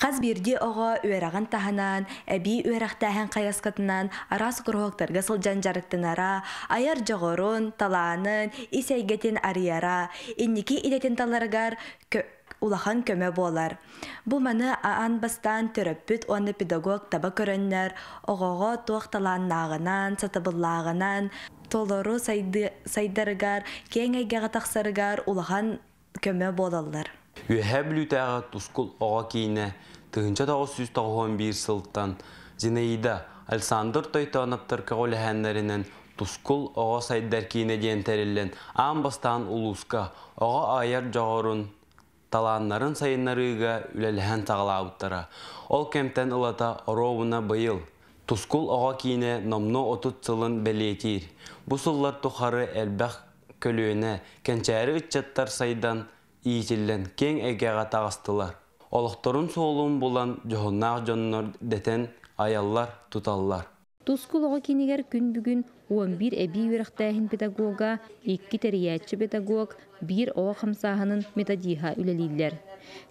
Қаз бірде оға үйрағын таханан, әбі үйрақтаһын қаяскатынан арас күрғоқтарға сылжан жарықтынара, аяр жоғырын, таланын, исәйгетін арияра, инники идетін таларгар улахан көмө болар. Бу маны аан бастан төрөппүт оны педагог таба көрөннөр, оғоға туақталаннағынан, сатыбыллағынан, толору сайдарыгар, кеңайгаға тақсарыгар улахан көмө болалар. Үһә бүлүтәгә тускул ога кейіне 1991 сылттан Зинаида Александр Тойтоновтар кәголәһәннәренен тускул ога сайдар кейіне дейін тәрелен амбастан улуска ога аяр жоғырын таланнарын сайыннарыга үләләһән тағалабыттара. Ол кемтен ылата оровына быйыл. Тускул ога кейіне номно отут сылын бәлетир. Бу сыллар тухары әлбәх көлүенә кәнчәре үтчаттар сайдан иитиллен кең эгеға тағыстылар. Олықторын соолун булан жоғыннақ жоннор детен аяллар туталлар. Тускулығы кенегер күн бүгін 11 әбі өріқтәхін педагога, 2 тәриятчы педагог, 1 оға қамсағының методиха үлелейлер.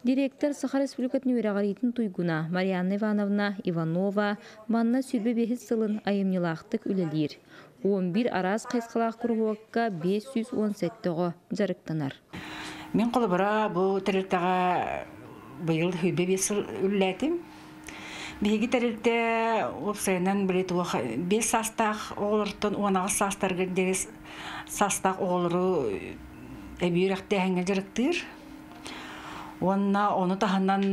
Директор Сахар Республикатын өрағаритін туйгуна Марианна Ивановна Иванова манна сүрбе бехіс сылын айымнелақтық үлелер. 11 араз қайсқалақ күрғуаққа 517 жарықтанар. Мен қолы бұра бұл тәрілтіға бұйыл хүбе бесіл үлләтім. Биһиги тәрелте опсайнан билет уах бес састах оғлыртын уанағы састар дерес састах оғлыру әбүйрәкте әңгел жарықтыр. Онна оны таханан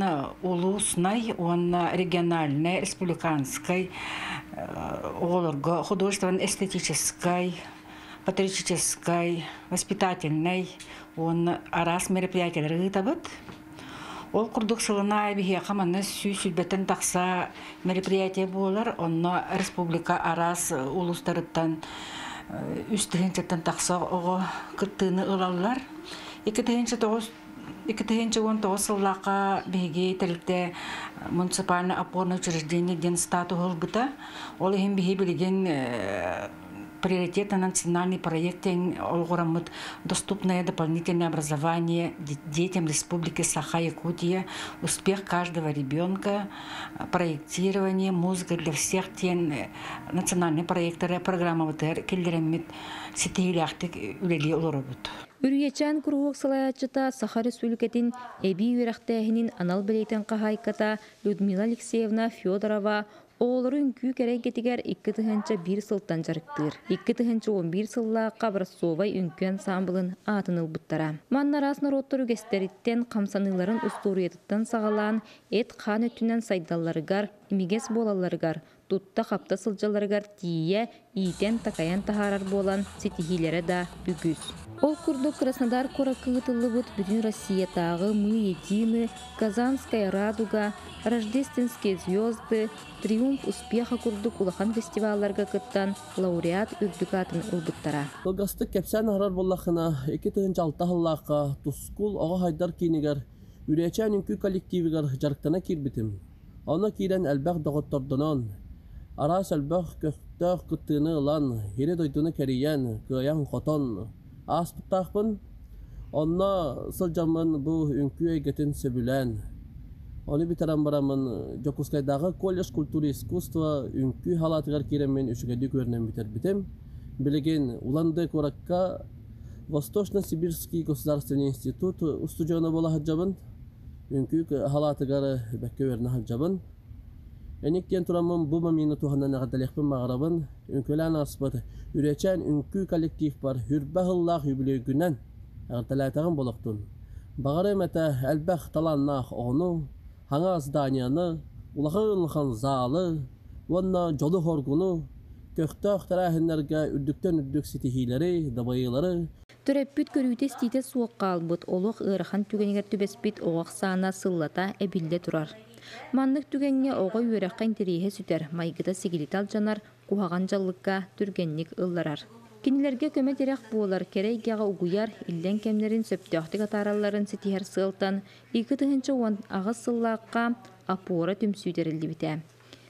улу сунай, онна региональная, республиканской, оғлырға художественно эстетической, патриотической, воспитательной, он арас мероприятиялары табыт. Ол курдук сылына бихе каманны сүй сүлбеттен тақса мероприятие болар, онна республика арас улустарыттан үстігенчеттен тақса оғы кыттыны ылалар. Икітігенче он тоғыз сыллақа беге тәлікте муниципальный опорный учреждение ден стату ғылбыта. Ол ехен беге білген приоритеты национальный проект олгорамыт доступное дополнительное образование детям Республики Саха-Якутия, успех каждого ребенка, проектирование, музыка для всех тен национальный проекторы, программа ВТР, келдеремит сетейляхтык үлели олоробут. Үргечан кургук салаячыта Саха Республикатын эби үйрәхтәһинин анал белейтен кахайката Людмила Алексеевна Федорова Оолорун күү керек кетигер 2 тыһынча 1 сылтан жарыктыр. 2 тыһынча 11 сылла Кабрасовай үнкөн самбылын атын ылбыттара. Маннарас народтор үгестериттен камсаныларын усториятыттан сагалаан эт хан өтүнен сайдалларыгар, имигес болаларыгар, тутта капта сылжаларыгар тие, иитен такаян тахарар болан сетихилері да бүгүс. Ол курдук Краснодар коракыгытылыбыт бүтүн Россиятагы мы едины, Казанская радуга, Рождественские звезды, Триумф успеха курдук улахан фестивалларга кыттан лауреат үрдүкатын ылбыттара. Тогасты кепсән арар боллахына 2006 хыллакка тускул ага хайдар кинигер үрәчән үнкү коллективигер жарыктана кирбитим. Аны кирен әлбәх доготтордонон. Арас әлбәх көктөх кыттыны лан, хире дойдуны кәриян, кыян хотон, аспыттақпын, онна сылжамын бұл үнкүй әйгетін сөбілән. Оны бітарам барамын Жокускайдағы колледж культура искусство үнкүй халатығар керемен үшігеді көрінен бітер бітем. Білеген уланды коракка Восточно-Сибирский государственный институт устуджона бола хаджабын. Бәкке. Эниктен турамын бу мамины туханна нагадалехпин мағарабын, үнкөлән аспыт, үречән үнкү коллектив бар, хүрбәхыллах юбилей ағырталайтағын болықтын. Бағары мәті әлбәқ таланнақ оғыну, хаңа зданияны, улағын залы, онна жолы хоргуну, көқтөк тәрәхінлерге үрдіктен үрдік сетихилері, дабайылары, Төрөппүт көрүүтес тиите суокка албыт. Олуох ыарахан түгенигер түбеспит оҕах саана сыллата эбилле турар. Маннык түгенге оҕо үөрэххэ интериэһэ сүтэр майгыта сигилитал жанар куһаган жаллыкка түргенник ылларар. Кинилерге көмө терех буолар керейгега угуяр иллен кемнерин сөптөөхтүк атааралларын ситиһэр сыалтан ики тыһынча уон агыс сыллаакка апуора түмсүүтерилдибите.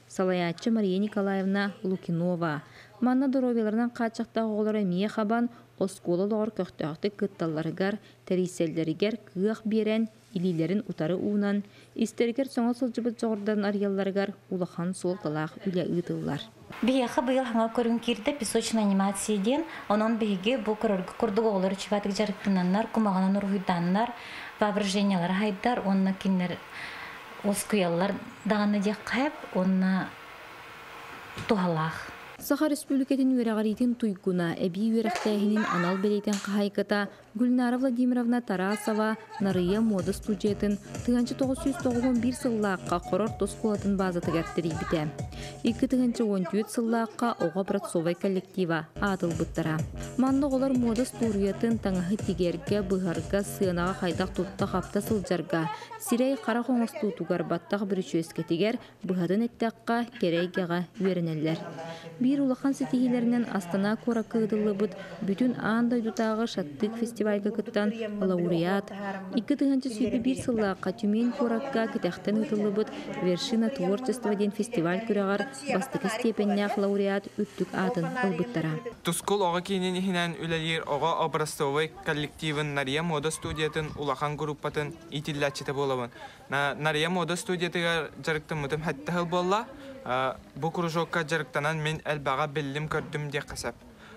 Салаячы Мария Николаевна Лукинова. Манна доровеларынан качакта оголора мие хабан оскола лор көктөөхтүк кытталларыгар, тәриселлеригер кыах берен илилерин утары уунан, истергер соңо сылжыбыт жоғырдан арьялларгар улахан сол талақ үле ытыллар. Бияха быйыл хаңа көрүн кирде песочный анимация ден, онон биге бу көрөргө курдук оголор чибатык жарыктананнар, кумаганан ургуйданнар, воображениялар хайдар, онна кинер оскуяллар даганы дек кайып, онна тухалах. Саха Республикатын үерағаритин туйгуна әбі үерақтайхinin анал белейтен қахайката Гүлнара Владимировна Тарасова Нарыя мода студиятын 1991 сыллаққа қорор тоскулатын базаты гәрттері біте. 2014 сыллаққа оға братсовай коллектива атыл бұттара. Манны олар мода студиятын таңағы тигерге, бұғарға, сынаға қайдақ тұтта қапта сылжарға, сирей қара қоңыз тұтуғар баттақ бір үшеске тигер, бұғадын әттәққа керейгеға үйерінелер. Бир улахан сетихилеринен Астана кора кыдылыбыт бүтүн аандай дутагы шаттык фестивальга кыттан лауреат. Икки тыгынчы сүйбі бир сыллааққа Тюмень коракка ытылыбыт вершина творчества ден фестиваль күрагар бастыкы степеннях лауреат үттүк атын ылбыттара. Тускул ога кейнен ихинен үлелер ога образцовый коллективын Нария мода студиятын улахан группатын итиллячыты болабын. Нария мода студиятыгар жарыктын мытым хәтті хыл болла, Бу кружокка жарыктанан мен әлбаға беллим көрдүм де қасап.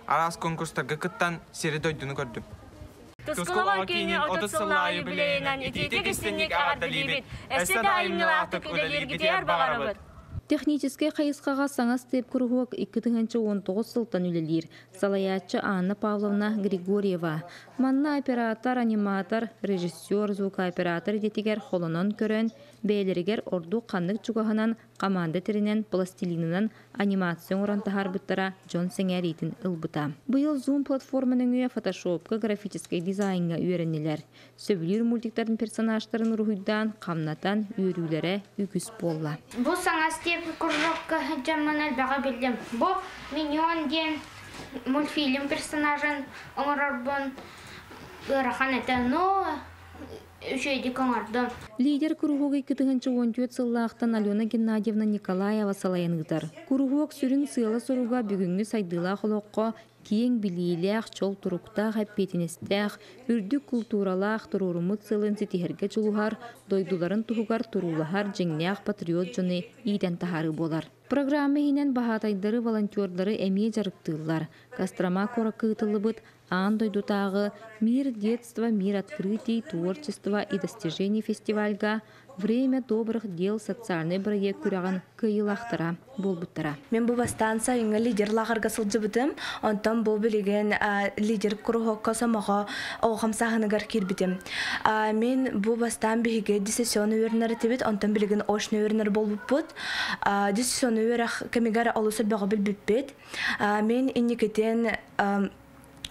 Арас конкурстарга кыттан сири дойдуну көрдүм. Тускулага кийин отыз сыллайы билейнен ититик истинник ағардалибит. Эссе да аймилаатык үлелерги дияр бағарабыт. Технический қайысқаға саңа степ күргуок 2019 сылтан үлелер. Салаячы Анна Павловна Григорьева. Манна оператор, аниматор, режиссер, звукооператор детигер холонон көрөн, бәйлерігер орду қаннық чугаханан команда теринен пластилинынан анимацион урантахар бұттара Джон Сеңәритін ылбыта. Бұйыл Zoom платформаның үйе фотошопка графический дизайнға үйренелер. Сөбілер мультиктарын персонажтарын рухыйдан, қамнатан үйрүлері үгіс болла. Бұл саңа степ кружокка жаман әлбәға білдім. Бұл миньон ден мультфильм персонажын оңырарбын ырахан но Лидер кругуга 2014 сыллаақтан Алена Геннадьевна Николаева салайыныгдар. Кругуок сүрін сыйла соруга бүгінгі сайдыла холоққа киен билийлях чол туруктах аппетинестях үрдүк культуралах турурумут сылын ситихерге чулухар дойдуларын туһугар турулахар жеңнях патриот жоны иитен тахары болар. Программа хинен бахатайдары волонтерлары эмие жарыктыылар. Кострома кора кыытылыбыт Ан дойдутағы «Мир детства, мир открытий, творчества и достижений» фестивальга «Время добрых дел» социальный проект күраған кыйылақтыра болбуттара. Мен бу бастан сайынга лидер лагарга сылжыбытым, онтон бу билеген лидер курухокка самага оғам сағыныгар кирбитим. Мен бу бастан биге дисессион үйернер тибит, онтон билеген ошны үйернер болбуппут. Дисессион үйерах кемигар олусы бағы билбиппет. Мен инникетен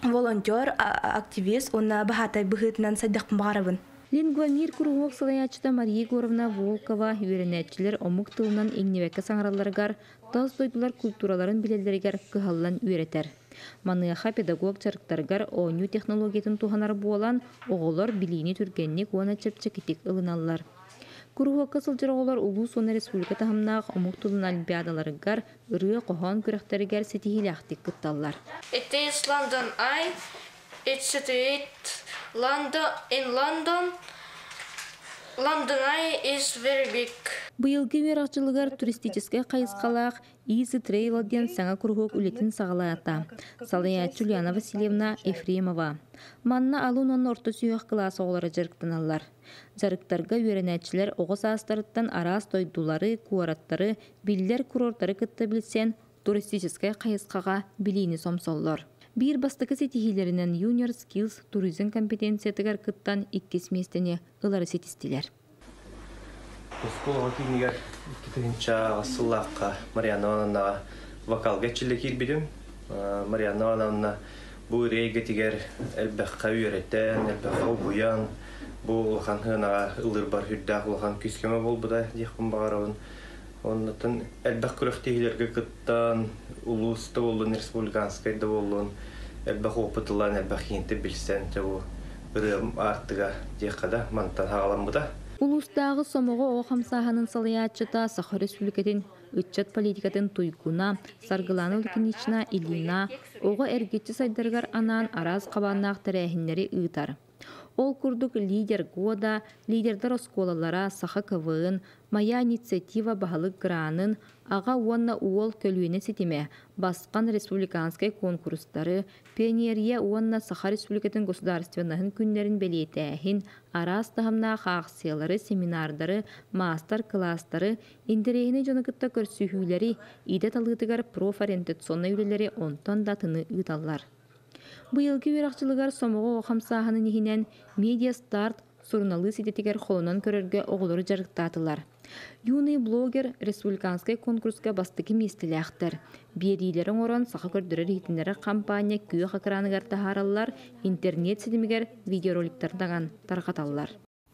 волонтер, активист, онна бахатай быхытынан сайдық бағарабын. Лингвамир куругуок сылаячыта Мария Егоровна Волкова үйренетчилер омук тылынан эңнебекке саңараларгар, тас дойдулар культураларын билелдеригер кыхаллан үйретер. Маныаха педагог чарыктаргар ооню технологиятын туханар буолан оголор билини түргенник уана чепчекитик ылыналлар. Куругуокка сылжыроголор улуу сона республика тахамнаах омук тылын олимпиадаларыгар ырыа кохон күрөхтеригер сетихилахтик кытталлар. It is London. It's London in London. London is very big. Быйылгы верақчылыгар туристический қайысқалақ Easy Travel ден саңа кургук үлетін сағалаята. Салаячы Юлиана Васильевна Ефремова. Манна алунан орта сүйек классы оғылары жарықтаналар. Жарықтарға үйренәтчілер оғыз астарыттан арас тойдулары, куараттары, биллер курорттары кытта білсен туристический қайысқаға билейні сомсоллар. Бир бастыкы сетихилеринен Junior Skills туризм компетенциятыгар кыттан иккис местене ылары сетистилер. Сколға кейінігер 2000 ғасыллаққа Марияна Ананнаға вокалға чілі келбедім. Марияна Ананна бұл рейгі ғынаға ұлыр бар хүрдақ ұлған күскеме бол бұда дейқпін бағарауын. Оннатын әлбәқ күріқтегілерге кыттан улуста болуын, республиканскайда болуын, әлбәқ опытылан, әлбәқ хинті білсен, жауы бірім артыға дейқада мантан хағалан бұда. Улустағы сомоғы оғам сағанын салаячыта Сахар Республикатын үтчет политикатын туйгуна, саргыланы үлкінична Илина, оғы әргетчі сайдаргар анан араз қабаннақ тәрәхінлері ұйтар. Ол курдук лидер года, лидердер осколалара саха кывыын, мая инициатива баһалык гранын, ага уонна уол көлүөнө ситиме, баскан республиканскай конкурстары, пионерия уонна Саха Республикатын государственныхын күннерин белиетээхин, араас тахамна хааксиялары, семинардары, мастер класстары, индерейхини жонукытта көрсүхүүлери, иде профориентационный үлелери онтон да тыны ыталлар. Быйылгы үрақчылыгар сомоғы қамсағының ихинен медиа старт сурналы сидетигер холонан көрөргө оголору жарыктаатылар. Юный блогер республиканскай конкурска бастыки местеляхтар. Берилерин орон саха көрдөрөр хитинлері компания күйө хакыраныгар тахараллар интернет сидимигер видеороликтар даган тарқаталлар.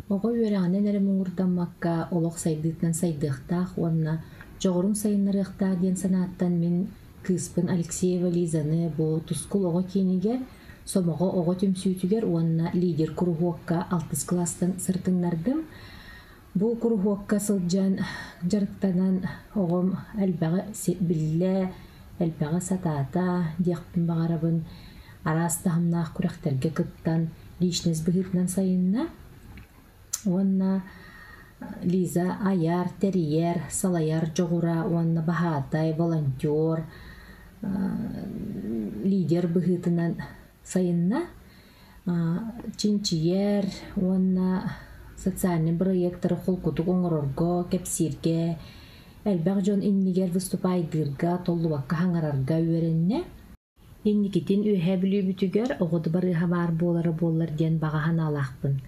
Ого үөрәгәнен әрі мұңырданмаққа олық сайдыйтын сайдықтақ, жоғырын сайынырықта ден санаттан мен кыспын Алексеева Лизаны бу тускул ого киниге сомого ого түмсүүтүгер уонна лидер куругуокка алтыс класстан сыртыңнардым бу куругуокка сылжан жарыктанан огом элбеге билле элбеге сатаата диякпын багарабын арастахымнаах күрәхтерге кыттан личность быһытнан сайынна. Уонна Лиза аяр, терьер, салаяр жоғура, уанна бахатай, волонтер, лидер быһытынан сайынна чинчиер уонна социальный проекттар холкутук оҥорорго кепсирге элбэх дьон иннигер выступайдыырга толлубакка хаңарарга үөренне инникитин үөһэ бүтүгер оҕоду барыыха баар буолары буоллар диэн багахан алаахпын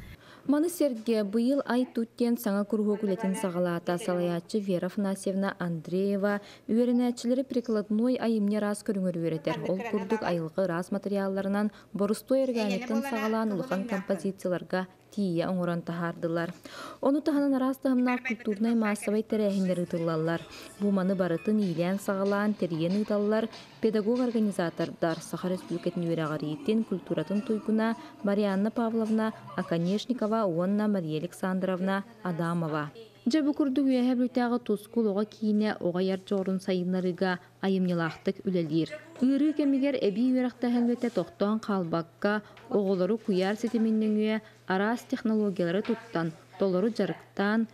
Маны серге быйыл ай туттен саңа кургугулетін сағалата салаячы Вера Фнасьевна Андреева үйерінәчілері прикладной айымне рас көріңір өретер. Ол күрдік айылғы рас материалларынан борустой эрганеттен сағалан улыхан композицияларға тия оңорон тахардылар. Оны таханан арастығымна культурнай массовай тәрәхіндер ытылалар. Бу маны барытын илен сағалан терген ыталлар, педагог организатордар Саха Республикатын үйрағариеттен культуратын туйгуна Марианна Павловна Аканешникова, Уонна Мария Александровна Адамова. Жабы күрді үйәһә бүтәғы тускул оға кейіне оға яр жорын сайынларыға айымнылақтық үлелер. Үйрі кемігер әбі үйрақтағын өте тоқтуан қалбаққа оғылары күйар сетіміннің үйе арас технологиялары тұттан, долары жарықтан,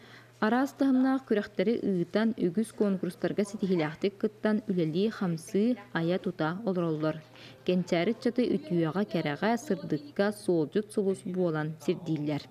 Арас тахымнақ күрәқтері ыытан үгіз конкурстарға сетихилақтық кыттан үлели хамсы ая тута олроллар. Кенчәрі чаты үтүйаға кәрәға сырдыққа солжут сулус буолан сирдиллер.